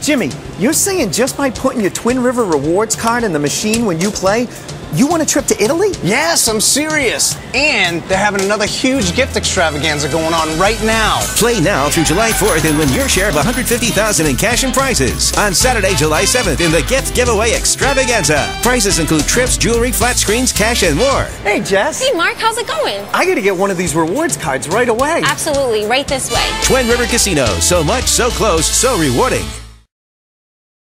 Jimmy, you're saying just by putting your Twin River rewards card in the machine when you play, you want a trip to Italy? Yes, I'm serious. And they're having another huge gift extravaganza going on right now. Play now through July 4th and win your share of 150,000 in cash and prizes on Saturday, July 7th in the gift giveaway extravaganza. Prizes include trips, jewelry, flat screens, cash, and more. Hey, Jess. Hey, Mark, how's it going? I gotta get one of these rewards cards right away. Absolutely, right this way. Twin River Casino. So much, so close, so rewarding.